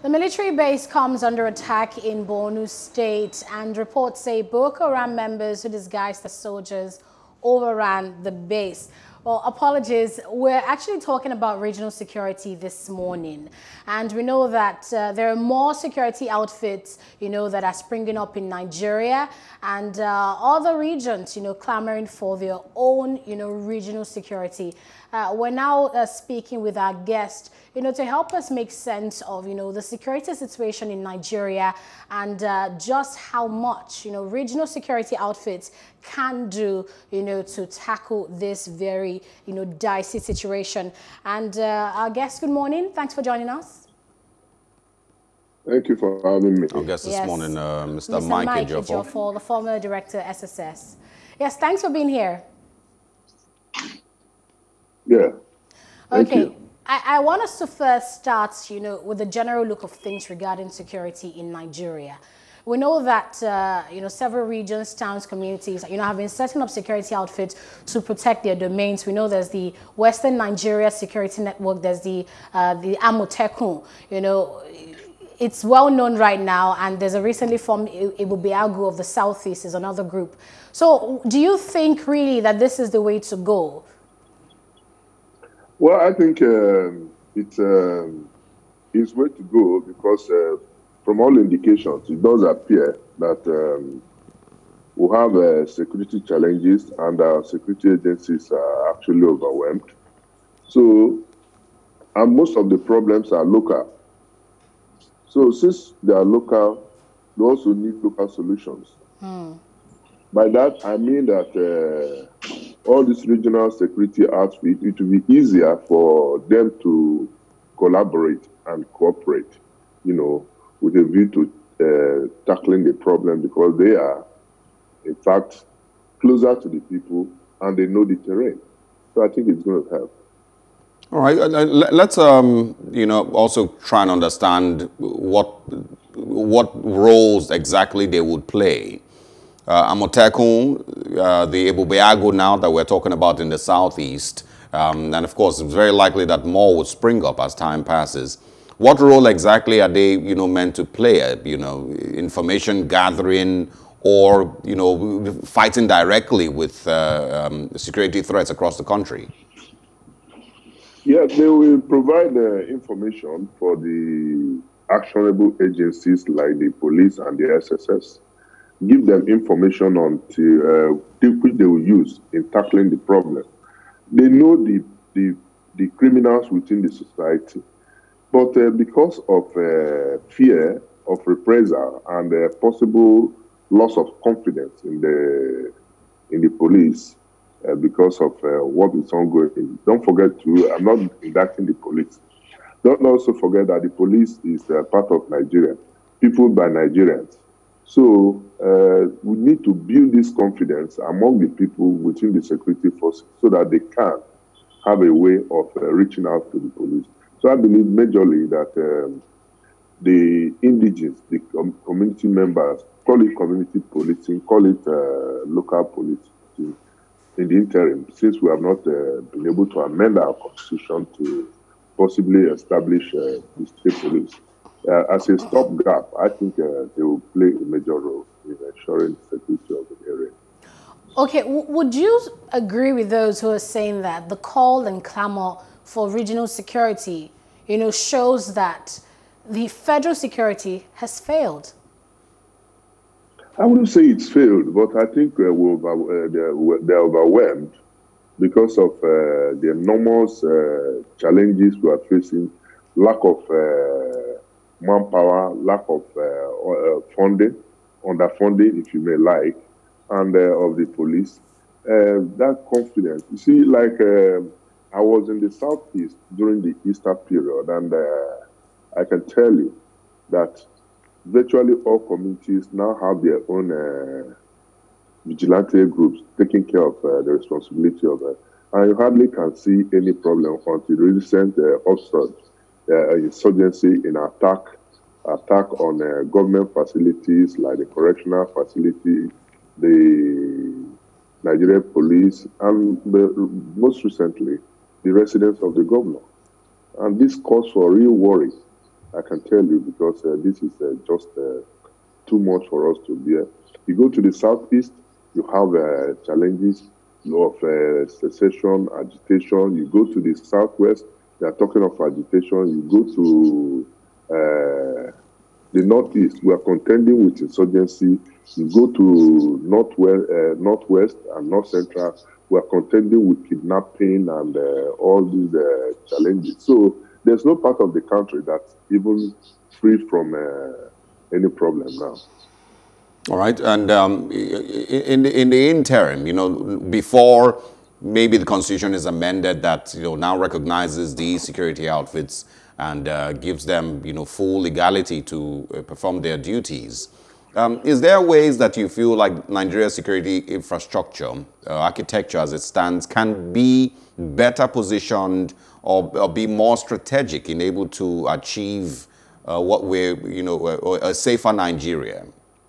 The military base comes under attack in Borno State and reports say Boko Haram members who disguised as soldiers overran the base. Well, apologies. We're actually talking about regional security this morning. And we know that uh, there are more security outfits, you know, that are springing up in Nigeria and uh, other regions, you know, clamoring for their own, you know, regional security. Uh, we're now uh, speaking with our guest, you know, to help us make sense of, you know, the security situation in Nigeria and uh, just how much, you know, regional security outfits can do, you know, to tackle this very, you know, dicey situation. And uh, our guest, good morning. Thanks for joining us. Thank you for having me. Our guest this Yes. morning, uh, Mr. Mr. Mike, Mike Ejiofor. Ejiofor, the former director, SSS. Yes, thanks for being here. Yeah. Thank okay. you. I, I want us to first start, you know, with the general look of things regarding security in Nigeria. We know that, uh, you know, several regions, towns, communities, you know, have been setting up security outfits to protect their domains. We know there's the Western Nigeria Security Network, there's the, uh, the Amotekun, you know, it's well known right now, and there's a recently formed Ebube Agu of the Southeast is another group. So do you think really that this is the way to go? Well, I think um, it's um, it's way to go because uh, from all indications, it does appear that um, we have uh, security challenges and our security agencies are actually overwhelmed. So, and most of the problems are local. So, since they are local, they also need local solutions. By that, I mean that uh, all these regional security outfits, it will be easier for them to collaborate and cooperate, you know, with a view to uh, tackling the problem because they are, in fact, closer to the people and they know the terrain. So I think it's going to help. All right, le- let's um, you know also try and understand what what roles exactly they would play. Uh, Amotekun, uh, the Ebube Agu now that we're talking about in the southeast, um, and of course it's very likely that more would spring up as time passes. What role exactly are they, you know, meant to play? Uh, You know, information gathering or you know fighting directly with uh, um, security threats across the country? Yeah, they will provide uh, information for the actionable agencies like the police and the SSS. Give them information on to, uh, which they will use in tackling the problem. They know the the, the criminals within the society, but uh, because of uh, fear of reprisal and uh, possible loss of confidence in the in the police uh, because of uh, what is ongoing. Don't forget to, I'm not indicting the police. Don't also forget that the police is uh, part of Nigeria, people by Nigerians. So we need to build this confidence among the people within the security forces so that they can have a way of reaching out to the police. So I believe majorly that um, the indigenous, the com- community members, call it community policing, call it uh, local policing in the interim, since we have not uh, been able to amend our constitution to possibly establish uh, the state police. Uh, as a stopgap, I think uh, they will play a major role in ensuring the security of the area. Okay, would you agree with those who are saying that the call and clamor for regional security, you know, shows that the federal security has failed? I wouldn't say it's failed, but I think uh, we're over, uh, they're, they're overwhelmed because of uh, the enormous uh, challenges we are facing, lack of uh, manpower, lack of uh, funding, underfunding, if you may like, and of the police. That confidence. You see, like um I was in the southeast during the Easter period, and uh, I can tell you that virtually all communities now have their own uh, vigilante groups taking care of uh, the responsibility of it. And you hardly can see any problem until recent uh, upsurge, uh, insurgency in attack, attack on uh, government facilities like the correctional facility, the Nigerian police, and the, most recently, the residence of the governor. And this calls for real worry I can tell you because uh, this is uh, just uh, too much for us to bear. You go to the southeast, you have uh, challenges of uh, secession, agitation. You go to the southwest, they are talking of agitation. You go to uh, the northeast, we are contending with insurgency. You go to northwest, uh, northwest and north central, we are contending with kidnapping and uh, all these uh, challenges. So there's no part of the country that's even free from any problem now. All right, and um, in the, in the interim, you know, before maybe the constitution is amended that you know now recognizes these security outfits and uh, gives them you know full legality to uh, perform their duties. Um, is there ways that you feel like Nigeria's security infrastructure, uh, architecture as it stands, can be better positioned or, or be more strategic in able to achieve uh, what we're, you know, a, a safer Nigeria?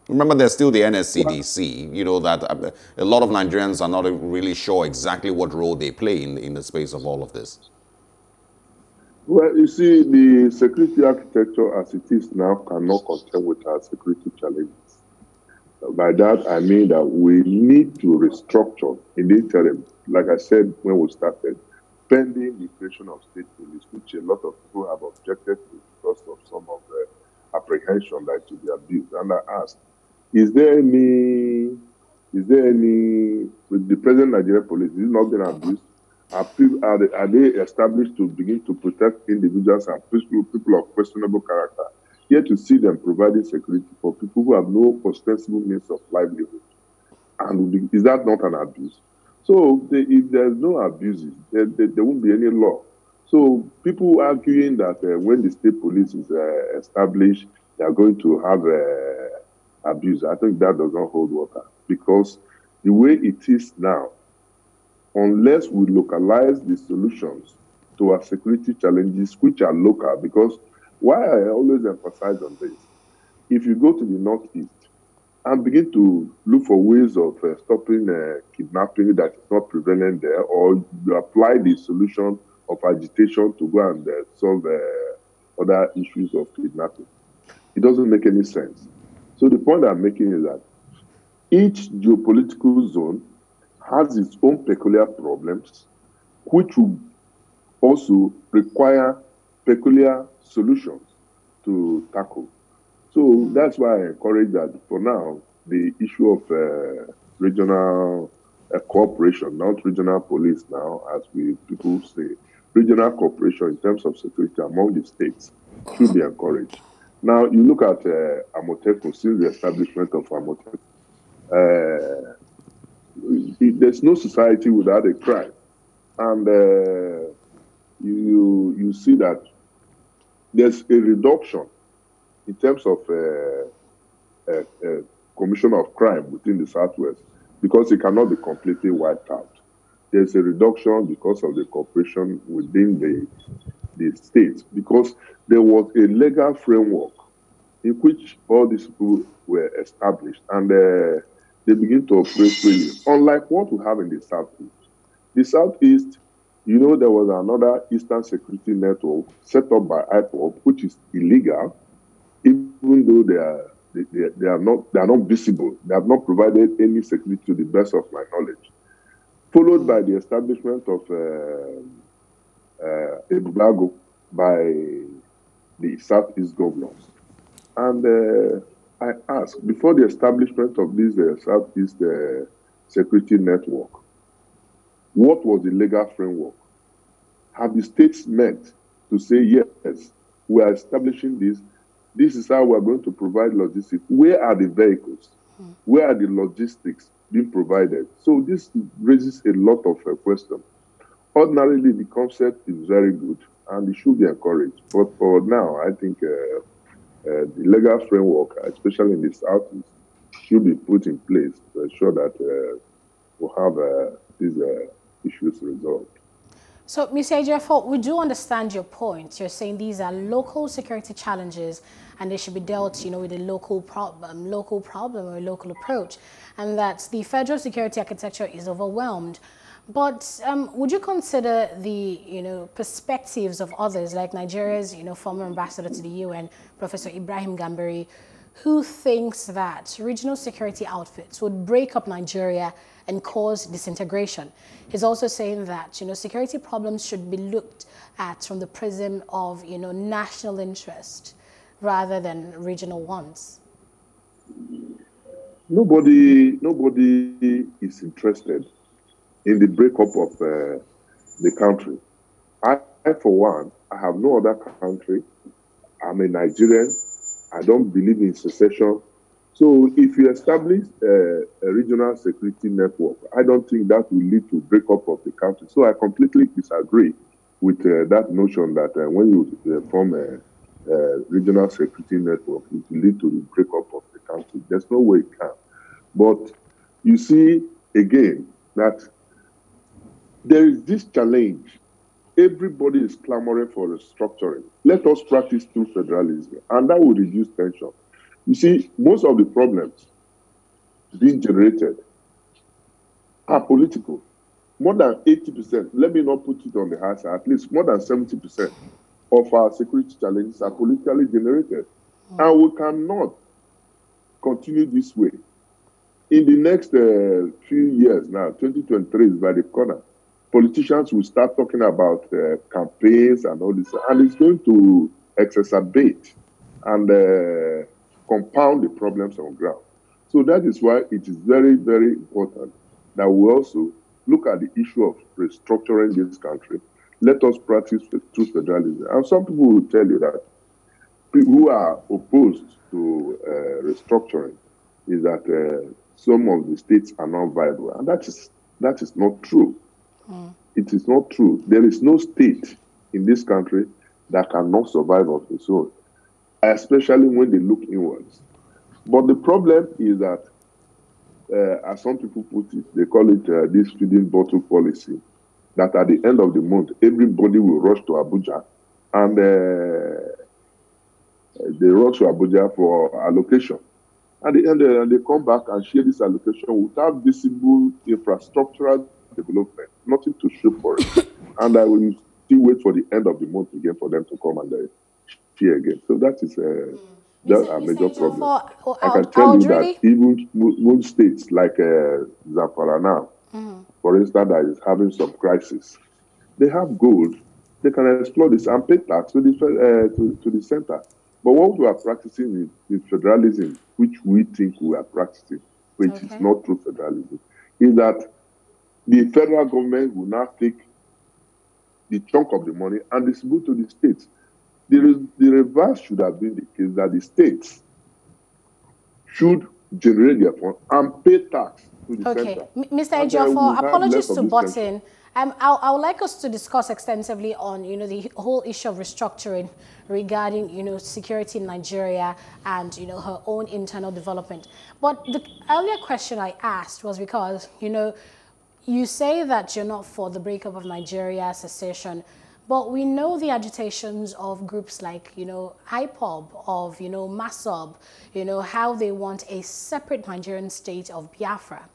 Remember, there's still the NSCDC, you know, that uh, a lot of Nigerians are not really sure exactly what role they play in, in the space of all of this. Well, you see, the security architecture as it is now cannot contend with our security challenges. By that, I mean that we need to restructure in the interim, like I said when we started, pending the creation of state police, which a lot of people have objected to because of some of the apprehension that to be abused. And I asked, is there any, is there any, with the present Nigerian police, is it not been abused? Are, are, they, are they established to begin to protect individuals and people, people of questionable character? Here to see them providing security for people who have no ostensible means of livelihood. And is that not an abuse? So they, if there's no abuses, there, there, there, won't be any law. So people arguing that uh, when the state police is uh, established, they are going to have uh, abuse. I think that does not hold water because the way it is now, unless we localize the solutions to our security challenges, which are local, because why I always emphasize on this, if you go to the northeast and begin to look for ways of uh, stopping uh, kidnapping that is not prevalent there, or you apply the solution of agitation to go and uh, solve uh, other issues of kidnapping, it doesn't make any sense. So the point I'm making is that each geopolitical zone has its own peculiar problems, which will also require peculiar solutions to tackle. So that's why I encourage that for now, the issue of uh, regional uh, cooperation, not regional police now, as we people say, regional cooperation in terms of security among the states should be encouraged. Now, you look at uh, Amotekun, since the establishment of Amotekun, uh, there's no society without a crime. And uh, you, you see that there's a reduction in terms of uh, uh, uh, commission of crime within the Southwest because it cannot be completely wiped out. There's a reduction because of the cooperation within the the states because there was a legal framework in which all these people were established and uh, they begin to operate freely, unlike what we have in the Southeast. The Southeast, you know, there was another Eastern Security Network set up by IPOB, which is illegal, even though they are they, they, they, are not they are not visible. They have not provided any security to the best of my knowledge. Followed by the establishment of uh, uh, Ebube Agu by the Southeast governors. And uh, I asked, before the establishment of this uh, Southeast uh, Security Network, what was the legal framework? Have the states met to say, yes, we are establishing this, this is how we're going to provide logistics. Where are the vehicles? Where are the logistics being provided? So this raises a lot of uh, questions. Ordinarily, the concept is very good and it should be encouraged. But for now, I think uh, uh, the legal framework, especially in the Southeast, should be put in place to ensure that uh, we'll have uh, these uh, issues resolved. So, Mr. Ejiofor, we do understand your point. You're saying these are local security challenges and they should be dealt, you know, with a local problem, local problem or a local approach, and that the federal security architecture is overwhelmed. But um, would you consider the you know perspectives of others like Nigeria's you know former ambassador to the UN, Professor Ibrahim Gambari, who thinks that regional security outfits would break up Nigeria and cause disintegration? He's also saying that you know security problems should be looked at from the prism of you know national interest rather than regional ones. Nobody, nobody is interested in the breakup of uh, the country. I, for one, I have no other country. I'm a Nigerian. I don't believe in secession. So if you establish a, a, regional security network, I don't think that will lead to breakup of the country. So I completely disagree with uh, that notion that uh, when you uh, form a, a, regional security network, it will lead to the breakup of the country. There's no way it can. But you see again that there is this challenge. Everybody is clamoring for restructuring. Let us practice true federalism, and that will reduce tension. You see, most of the problems being generated are political. More than 80%, let me not put it on the high side, at least more than 70% of our security challenges are politically generated. And we cannot continue this way. In the next uh, few years now, 2023 is by the corner politicians will start talking about uh, campaigns and all this, and it's going to exacerbate and uh, compound the problems on ground. So that is why it is very, very important that we also look at the issue of restructuring this country. Let us practice true federalism. And some people will tell you that who are opposed to uh, restructuring is that uh, some of the states are not viable, and that is that is not true. It is not true. There is no state in this country that cannot survive on its own, especially when they look inwards. But the problem is that, uh, as some people put it, they call it uh, this feeding bottle policy, that at the end of the month, everybody will rush to Abuja and uh, they rush to Abuja for allocation. At the end, uh, they come back and share this allocation without visible infrastructural development, nothing to show for it. and I will still wait for the end of the month again for them to come and uh, share again. So that is uh, mm. that's a major problem. For, I can tell you that even most states like uh, Zamfara now, mm-hmm. for instance, that is having some crisis, they have gold. They can explore this and pay tax to the, uh, to, to the center. But what we are practicing is, is, federalism, which we think we are practicing, which okay. is not true federalism, is that the federal government will now take the chunk of the money and distribute to the states. The, the reverse should have been the case that the states should generate their funds and pay tax to the okay. center. Mr. Ejiofor, apologies to Button. Um, I, I would like us to discuss extensively on, you know, the whole issue of restructuring regarding, you know, security in Nigeria and, you know, her own internal development. But the earlier question I asked was because, you know, you say that you're not for the breakup of Nigeria, secession, but we know the agitations of groups like, you know, IPOB, of, you know, MASSOB, you know, how they want a separate Nigerian state of Biafra.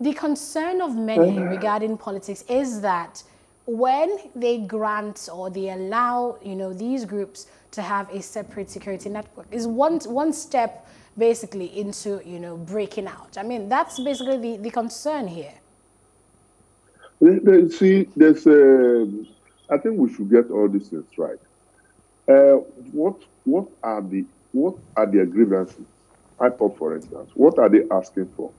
The concern of many mm-hmm. regarding politics is that when they grant or they allow, you know, these groups to have a separate security network is one, one step basically into, you know, breaking out. I mean, that's basically the, the concern here. See, there's, I think we should get all these things right. Uh, what what are the what are their grievances? IPOB, for instance, what are they asking for?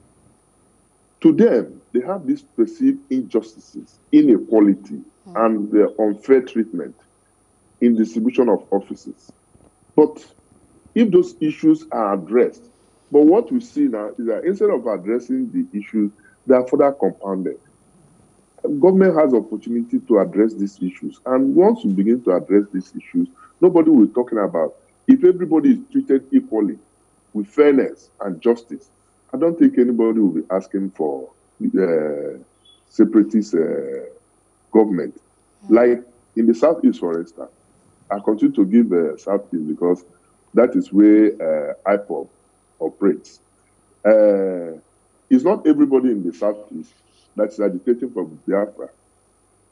To them, they have these perceived injustices, inequality, mm. and the unfair treatment in distribution of offices. But if those issues are addressed, but what we see now is that instead of addressing the issues, they are further compounded government has opportunity to address these issues. And once we begin to address these issues, nobody will be talking about if everybody is treated equally with fairness and justice. I don't think anybody will be asking for uh, separatist uh, government. Like in the southeast, for instance, I continue to give uh, southeast because that is where uh, IPOB operates. Uh, it's not everybody in the southeast that's agitating for Biafra.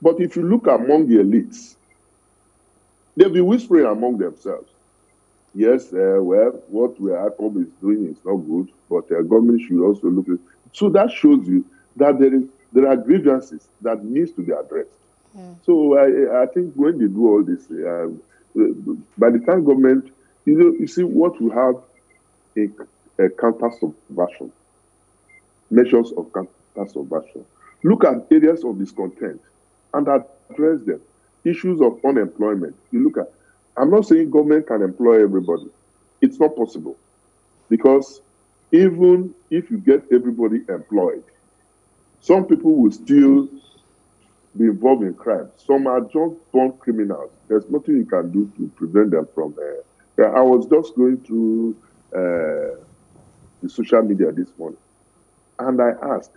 But if you look among the elites, they'll be whispering among themselves. Yes, uh, well, what we IPOB is doing is not good, but the uh, government should also look at So that shows you that there is there are grievances that needs to be addressed. Mm. So I, I think when they do all this, uh, by the time government, you know, you see what we have a, a counter subversion, measures of counter subversion. Look at areas of discontent and address them. Issues of unemployment. You look at, I'm not saying government can employ everybody. It's not possible. Because even if you get everybody employed, some people will still be involved in crime. Some are just born criminals. There's nothing you can do to prevent them from. Uh, I was just going through uh, the social media this morning, and I asked,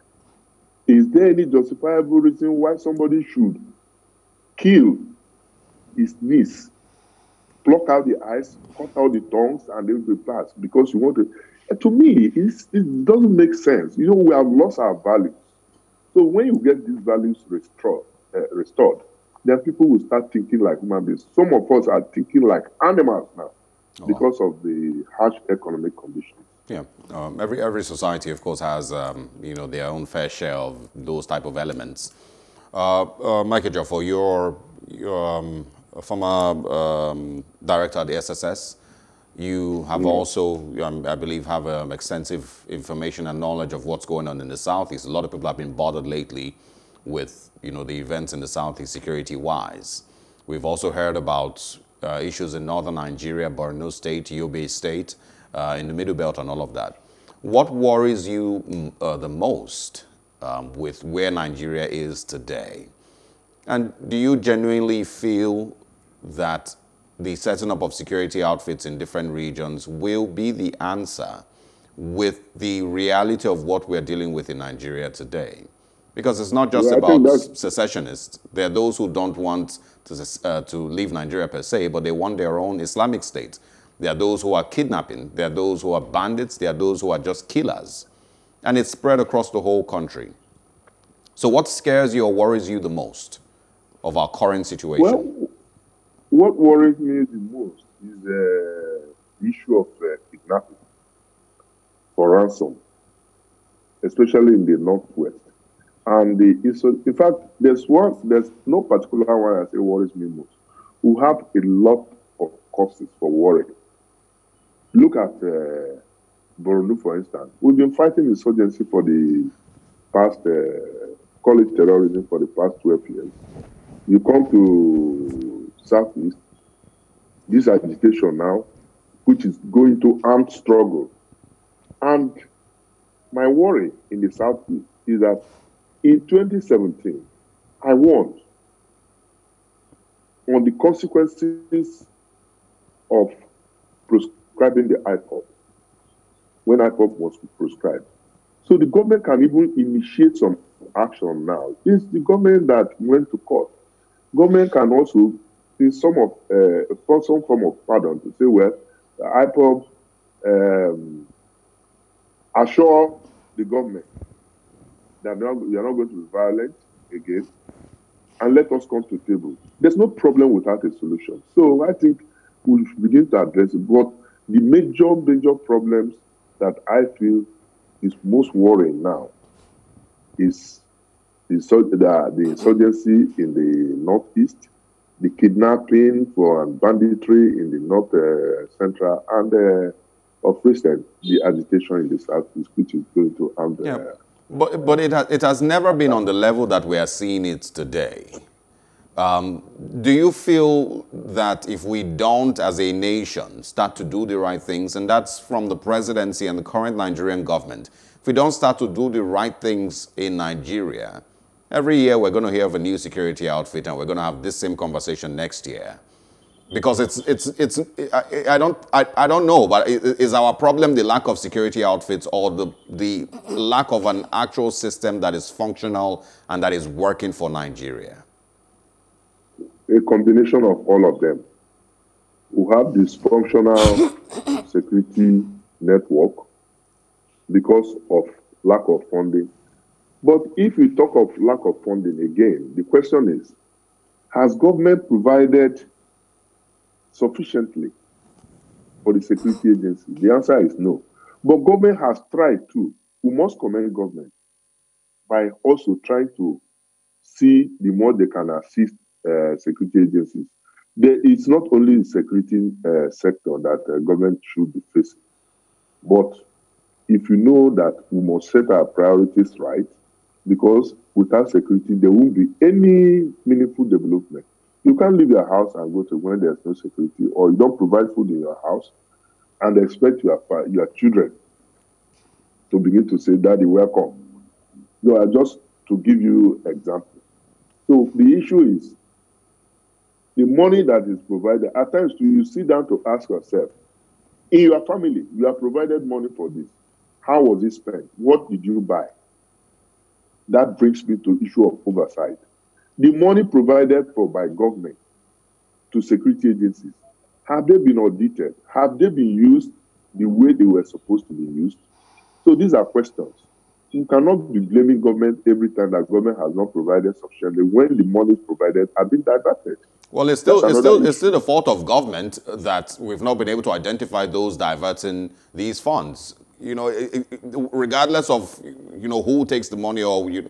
"Is there any justifiable reason why somebody should kill his niece, pluck out the eyes, cut out the tongues, and then be passed because you want to?" to me, it doesn't make sense. You know, we have lost our values. So when you get these values restored, uh, restored, then people will start thinking like human beings. Some of us are thinking like animals now oh, because wow. of the harsh economic conditions. Yeah, um, every every society, of course, has um, you know their own fair share of those type of elements. Uh, uh, Mike Ejiofor, you're, you're um, a former um, director at the SSS. You have yeah. also, um, I believe, have um, extensive information and knowledge of what's going on in the Southeast. A lot of people have been bothered lately with, you know, the events in the Southeast security-wise. We've also heard about uh, issues in northern Nigeria, Borno State, Yobe State, uh, in the Middle Belt and all of that. What worries you mm, uh, the most um, with where Nigeria is today? And do you genuinely feel that the setting up of security outfits in different regions will be the answer with the reality of what we're dealing with in Nigeria today. Because it's not just yeah, about secessionists. There are those who don't want to, uh, to leave Nigeria per se, but they want their own Islamic state. There are those who are kidnapping. There are those who are bandits. There are those who are just killers. And it's spread across the whole country. So what scares you or worries you the most of our current situation? Well, what worries me the most is uh, the issue of uh, kidnapping for ransom, especially in the northwest. And the in fact, there's one, there's no particular one I say worries me most. We have a lot of causes for worry. Look at uh, Borno, for instance. We've been fighting insurgency for the past, uh, call it terrorism, for the past 12 years. You come to Southeast, this agitation now, which is going to armed struggle. And my worry in the Southeast is that in 2017, I warned on the consequences of prescribing the IPOB when IPOB was prescribed. So the government can even initiate some action now. It's the government that went to court. Government can also see some of uh, some form of pardon to say, well, the IPOB um, assure the government that we are not going to be violent again, and let us come to the table. There's no problem without a solution. So I think we should begin to address it. But the major, major problems that I feel is most worrying now is the, the, the insurgency in the northeast, the kidnapping for banditry in the north uh, central and uh, of recent the agitation in the southeast, which is going to harm the. Yeah. But, but it, has, it has never been on the level that we are seeing it today. Um, do you feel that if we don't, as a nation, start to do the right things, and that's from the presidency and the current Nigerian government, if we don't start to do the right things in Nigeria, Every year we're going to hear of a new security outfit and we're going to have this same conversation next year. Because it's, it's, it's, I, don't, I, I don't know, but is our problem the lack of security outfits or the, the lack of an actual system that is functional and that is working for Nigeria? A combination of all of them. We have dysfunctional security network because of lack of funding But if we talk of lack of funding again, the question is, has government provided sufficiently for the security agency? The answer is no. But government has tried to. We must commend government by also trying to see the more they can assist security agencies. There, it's not only the security uh, sector that uh, government should be facing, but if you know that we must set our priorities right, because without security, there won't be any meaningful development. You can't leave your house and go to when there's no security, or you don't provide food in your house and expect your, your children to begin to say, Daddy, welcome. No, just to give you example. So the issue is the money that is provided. At times, you sit down to ask yourself, in your family, you have provided money for this. How was it spent? What did you buy? That brings me to issue of oversight. The money provided for by government to security agencies, have they been audited? Have they been used the way they were supposed to be used? So these are questions. You cannot be blaming government every time that government has not provided sufficiently when the money provided have been diverted. Well, it's still, it's still, it's still the fault of government that we've not been able to identify those diverting these funds. You know, it, it, regardless of, you know, who takes the money or, you,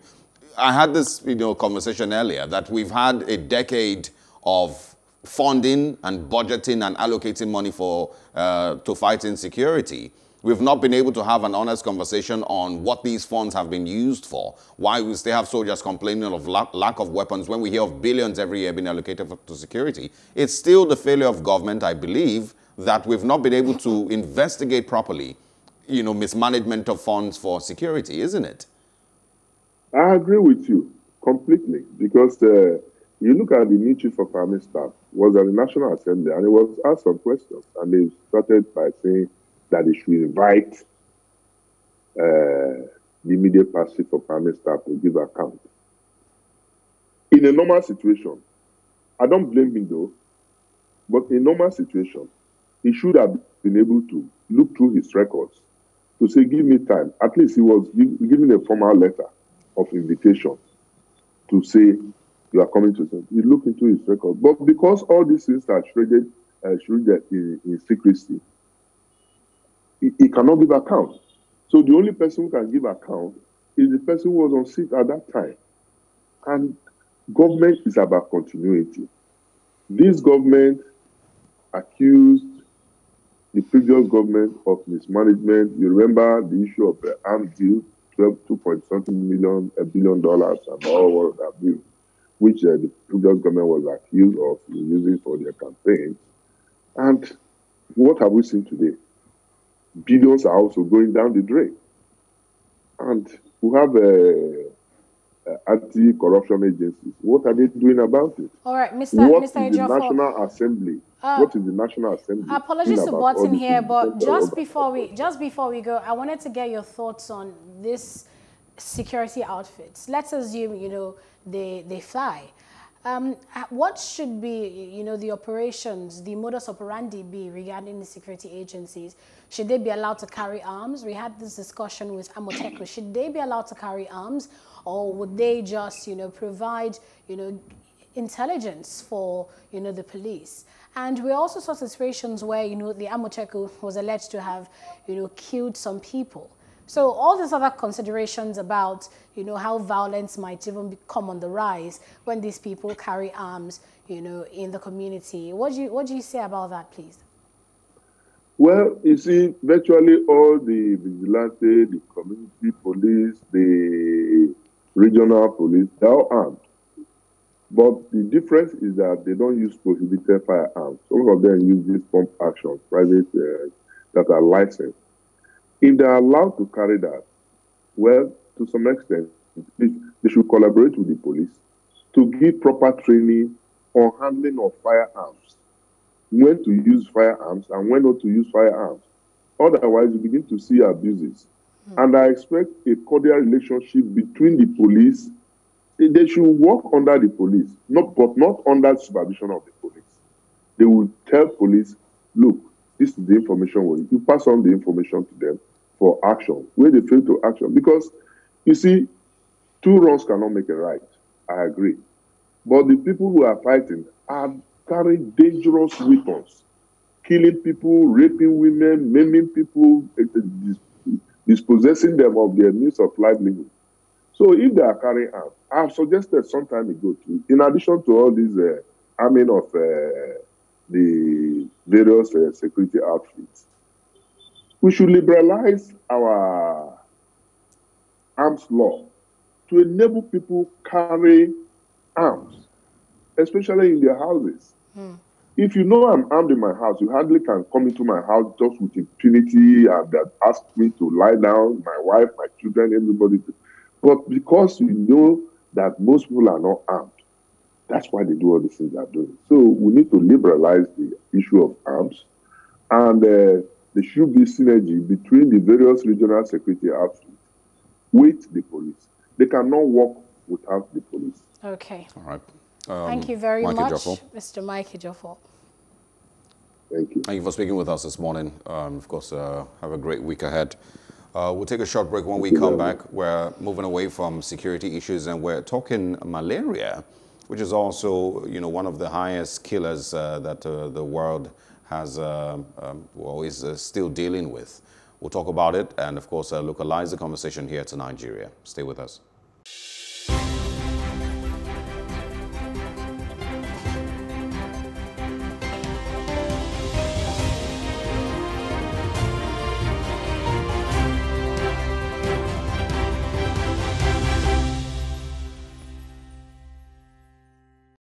I had this, you know, conversation earlier that we've had a decade of funding and budgeting and allocating money for, uh, to fight insecurity. We've not been able to have an honest conversation on what these funds have been used for. Why we still have soldiers complaining of lack, lack of weapons when we hear of billions every year being allocated for, to security. It's still the failure of government, I believe, that we've not been able to investigate properly, you know, mismanagement of funds for security, isn't it? I agree with you completely because uh, you look at the new chief of army staff was at the National Assembly and he was asked some questions and they started by saying that they should invite uh, the immediate past chief of staff to give account. In a normal situation, I don't blame him though, but in a normal situation, he should have been able to look through his records to say, give me time. At least he was given a formal letter of invitation to say, you are coming to say, he looked into his record. But because all these things are shredded, uh, shredded in, in secrecy, he, he cannot give account. So the only person who can give account is the person who was on seat at that time. And government is about continuity. This government accused the previous government of mismanagement. You remember the issue of the arms deal, 12, 2 point something million, a billion dollars and all of that bill, which uh, the previous government was accused of using for their campaigns. And what have we seen today? Billions are also going down the drain. And we have a, a anti-corruption agencies. What are they doing about it? All right, Mr. What Mr. is the National Assembly? Uh, what is the National Assembly? Apologies to Button here, but just before we just before we go, I wanted to get your thoughts on this security outfits. Let's assume you know they they fly. Um, what should be, you know, the operations, the modus operandi be regarding the security agencies? Should they be allowed to carry arms? We had this discussion with Amotekun. Should they be allowed to carry arms, or would they just, you know, provide, you know, intelligence for, you know, the police? And we also saw situations where, you know, the Amotekun was alleged to have, you know, killed some people. So all these other considerations about, you know, how violence might even become on the rise when these people carry arms, you know, in the community. What do you, what do you say about that, please? Well, you see, virtually all the vigilante, the community police, the regional police, they're all armed. But the difference is that they don't use prohibited firearms. Some of them use these pump action, private uh, that are licensed. If they are allowed to carry that, well, to some extent, they should collaborate with the police to give proper training on handling of firearms, when to use firearms and when not to use firearms. Otherwise, you begin to see abuses. Mm. And I expect a cordial relationship between the police. They should work under the police, not but not under supervision of the police. They will tell police, look, this is the information. You pass on the information to them for action, where they fail to action. Because you see, Two wrongs cannot make a right. I agree. But the people who are fighting are carrying dangerous weapons, killing people, raping women, maiming people, eh, eh, dispossessing them of their means of livelihood. So if they are carrying arms, I have suggested some time ago in addition to all these uh, arming of uh, the various uh, security outfits, we should liberalize our arms law to enable people carry arms, especially in their houses. Hmm. If you know I'm armed in my house, you hardly can come into my house just with impunity and that ask me to lie down, my wife, my children, everybody. But because you know that most people are not armed, that's why they do all the things they're doing. So we need to liberalize the issue of arms, and uh, there should be synergy between the various regional security outfits with the police. They cannot work without the police. Okay. All right. Um, Thank you very Mike much, Mr. Mike Ejiofor. Thank you. Thank you for speaking with us this morning. Um, of course, uh, have a great week ahead. Uh, we'll take a short break. When we come back, we're moving away from security issues and we're talking malaria, which is also, you know, one of the highest killers uh, that uh, the world has, uh, um, well, is uh, still dealing with. We'll talk about it and, of course, localize the conversation here to Nigeria. Stay with us.